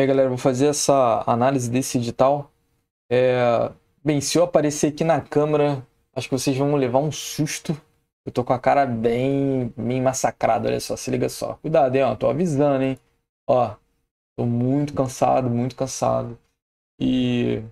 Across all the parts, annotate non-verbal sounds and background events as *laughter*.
Bem, galera, vou fazer essa análise desse edital. É... Bem, se eu aparecer aqui na câmera, acho que vocês vão levar um susto. Eu tô com a cara bem, bem massacrada, olha só, se liga só. Cuidado, hein, ó, tô avisando, hein. Ó, tô muito cansado, muito cansado. E...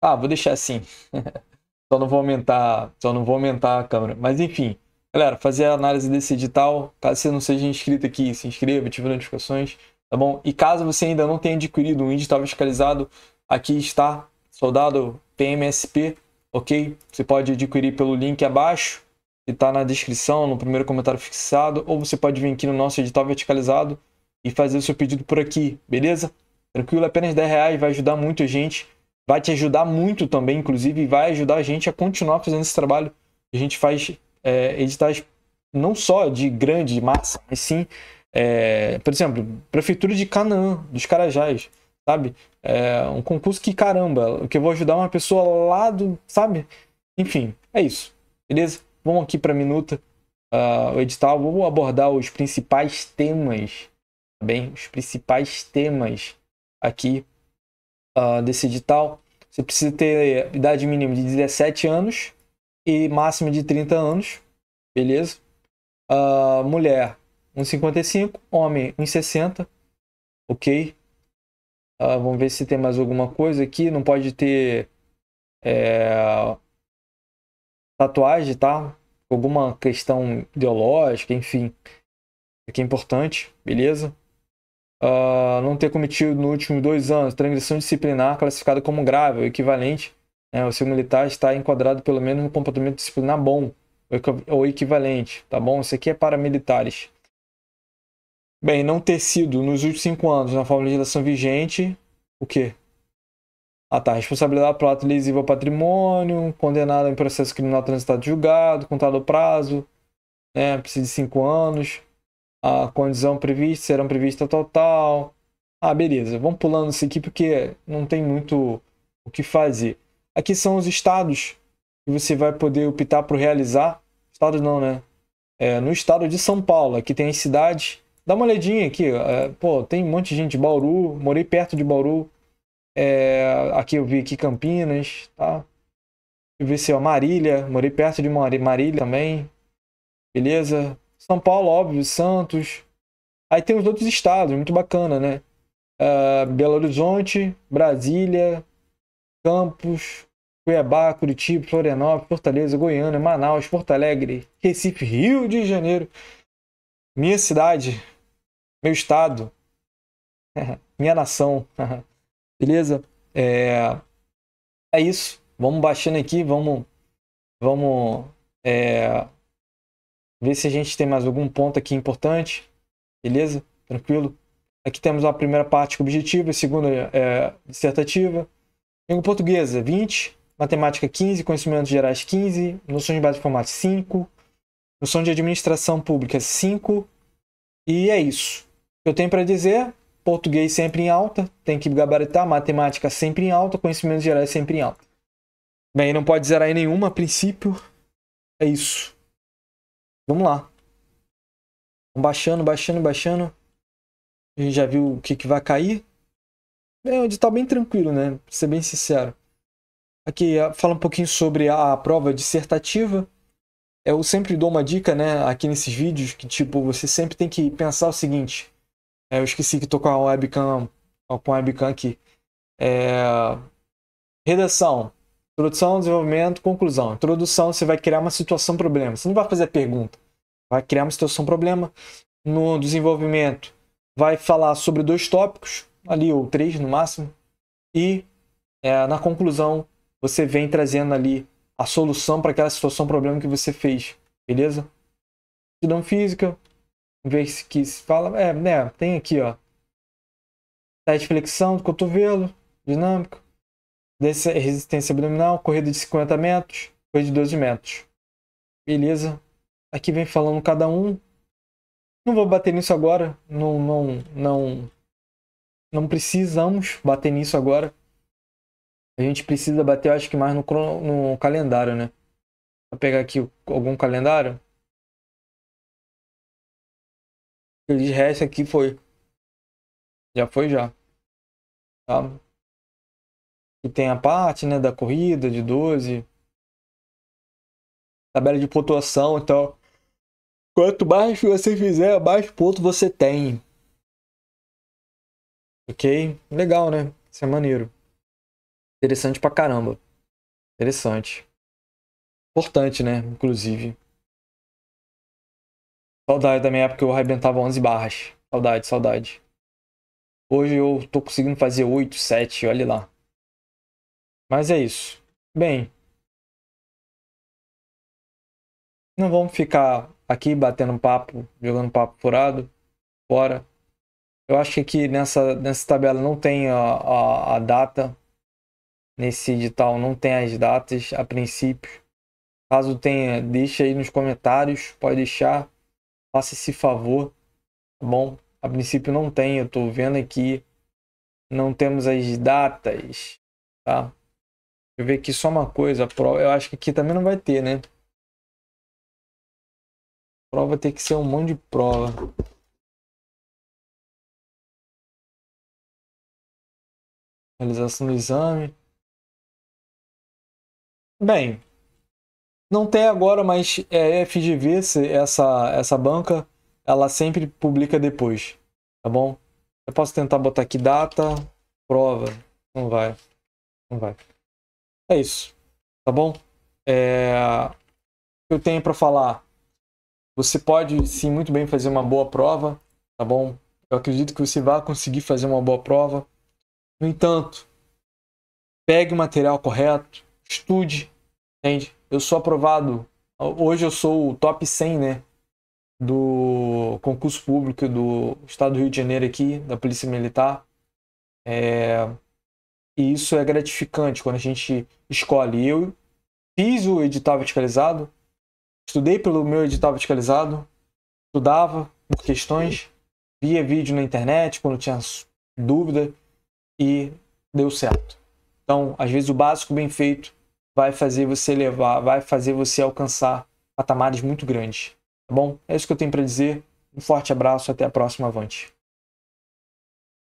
Ah, vou deixar assim. *laughs* só não vou aumentar, só não vou aumentar a câmera. Mas enfim, galera, fazer a análise desse edital. Caso você não seja inscrito aqui, se inscreva, ative notificações tá bom? E caso você ainda não tenha adquirido um edital fiscalizado, aqui está, soldado PMSP, ok? Você pode adquirir pelo link abaixo, que está na descrição, no primeiro comentário fixado, ou você pode vir aqui no nosso edital verticalizado e fazer o seu pedido por aqui, beleza? Tranquilo, apenas 10 reais, vai ajudar muito a gente, vai te ajudar muito também, inclusive, e vai ajudar a gente a continuar fazendo esse trabalho. A gente faz é, editais não só de grande massa, mas sim é, por exemplo, Prefeitura de Canaã, dos Carajás, sabe? É um concurso que, caramba, que eu vou ajudar uma pessoa lá do, sabe? Enfim, é isso, beleza? Vamos aqui para a minuta, uh, o edital, vou abordar os principais temas, tá bem? Os principais temas aqui uh, desse edital. Você precisa ter idade mínima de 17 anos e máxima de 30 anos, beleza? Uh, mulher 1,55. Homem, 1,60. Ok. Uh, vamos ver se tem mais alguma coisa aqui. Não pode ter é, tatuagem, tá? Alguma questão ideológica, enfim. Aqui é importante, beleza? Uh, não ter cometido nos últimos dois anos transgressão disciplinar classificada como grave ou equivalente. Né? O seu militar está enquadrado pelo menos no comportamento disciplinar bom ou equivalente, tá bom? Isso aqui é para militares. Bem, não ter sido nos últimos cinco anos na forma de legislação vigente, o quê? Ah tá, responsabilidade por ato lesivo ao patrimônio, condenado em processo criminal transitado julgado, contado o prazo, né, precisa de cinco anos, a condição prevista, serão prevista total. Ah, beleza, vamos pulando isso aqui porque não tem muito o que fazer. Aqui são os estados que você vai poder optar por realizar. Estados não, né? É, no estado de São Paulo, aqui tem as cidades Dá uma olhadinha aqui. É, pô, tem um monte de gente de Bauru. Morei perto de Bauru. É, aqui eu vi aqui Campinas, tá? Eu ver se é Marília. Morei perto de Marília também. Beleza? São Paulo, óbvio. Santos. Aí tem os outros estados, muito bacana, né? Uh, Belo Horizonte, Brasília, Campos, Cuiabá, Curitiba, Florianópolis, Fortaleza, Goiânia, Manaus, Porto Alegre, Recife, Rio de Janeiro, minha cidade, meu estado, *laughs* minha nação. *laughs* Beleza? É, é isso. Vamos baixando aqui, vamos, vamos é, ver se a gente tem mais algum ponto aqui importante. Beleza? Tranquilo? Aqui temos a primeira parte objetiva, a segunda é dissertativa. Língua portuguesa, 20. Matemática, 15. Conhecimentos gerais, 15. Noções de base de informática, 5. Noção de administração pública, 5. E é isso eu tenho para dizer, português sempre em alta, tem que gabaritar, matemática sempre em alta, conhecimentos gerais sempre em alta. Bem, não pode zerar em nenhuma, a princípio. É isso. Vamos lá. Baixando, baixando, baixando. A gente já viu o que, que vai cair. É, onde está bem tranquilo, né? Pra ser bem sincero. Aqui, fala um pouquinho sobre a prova dissertativa. Eu sempre dou uma dica, né, aqui nesses vídeos, que tipo, você sempre tem que pensar o seguinte. É, eu esqueci que tô com a webcam, com a webcam aqui. É... Redação. Introdução, desenvolvimento, conclusão. Introdução, você vai criar uma situação problema. Você não vai fazer pergunta. Vai criar uma situação problema. No desenvolvimento, vai falar sobre dois tópicos, ali ou três no máximo. E é, na conclusão, você vem trazendo ali a solução para aquela situação problema que você fez. Beleza? Aptidão física, ver que se fala. É, né? Tem aqui, ó. Teste de flexão do cotovelo, dinâmico. Resistência abdominal, corrida de 50 metros, corrida de 12 metros. Beleza. Aqui vem falando cada um. Não vou bater nisso agora. Não, não, não, não precisamos bater nisso agora. A gente precisa bater, acho que mais no, no calendário, né? Vou pegar aqui algum calendário. De resto aqui foi. Já foi já. tá? E tem a parte, né, da corrida de 12. Tabela de pontuação, então. Quanto mais você fizer, mais ponto você tem. Ok? Legal, né? Isso é maneiro. Interessante pra caramba. Interessante. Importante, né? Inclusive. Saudade da minha época eu arrebentava 11 barras. Saudade, saudade. Hoje eu tô conseguindo fazer 8, 7, olha lá. Mas é isso. Bem. Não vamos ficar aqui batendo papo, jogando papo furado. Fora. Eu acho que aqui nessa, nessa tabela não tem a, a, a data. Nesse edital não tem as datas a princípio. Caso tenha, deixa aí nos comentários. Pode deixar. Faça esse favor. Tá bom? A princípio não tem. Eu estou vendo aqui. Não temos as datas. Tá? Deixa eu ver aqui só uma coisa. prova, eu acho que aqui também não vai ter, né? Prova tem que ser um monte de prova. Realização do exame. Bem, não tem agora, mas é FGV, essa, essa banca, ela sempre publica depois, tá bom? Eu posso tentar botar aqui data, prova, não vai, não vai. É isso, tá bom? É... Eu tenho para falar, você pode sim muito bem fazer uma boa prova, tá bom? Eu acredito que você vai conseguir fazer uma boa prova. No entanto, pegue o material correto, estude, entende? Eu sou aprovado, hoje eu sou o top 100, né? Do concurso público do Estado do Rio de Janeiro aqui, da Polícia Militar. É... E isso é gratificante quando a gente escolhe. Eu fiz o edital verticalizado, estudei pelo meu edital verticalizado, estudava por questões, via vídeo na internet quando tinha dúvida e deu certo. Então, às vezes o básico bem feito vai fazer você levar, vai fazer você alcançar patamares muito grandes. Tá bom? É isso que eu tenho para dizer. Um forte abraço, até a próxima, avante.